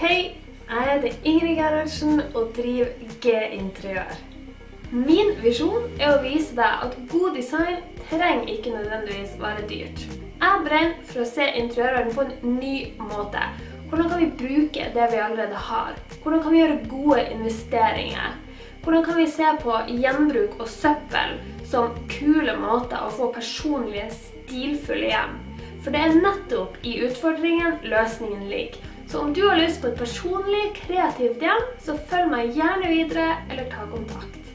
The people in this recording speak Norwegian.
Hei, jeg heter Ingrid Gerhardsen og driver G-interiør. Min visjon er å vise deg at god design trenger ikke nødvendigvis være dyrt. Jeg brenner for å se interiørverden på en ny måte. Hvordan kan vi bruke det vi allerede har? Hvordan kan vi gjøre gode investeringer? Hvordan kan vi se på gjenbruk og søppel som kule måter å få personlige, stilfulle hjem? For det er nettopp i utfordringen løsningen ligger. Så om du har lyst på et personlig, kreativt hjem, så følg meg gjerne videre, eller ta kontakt.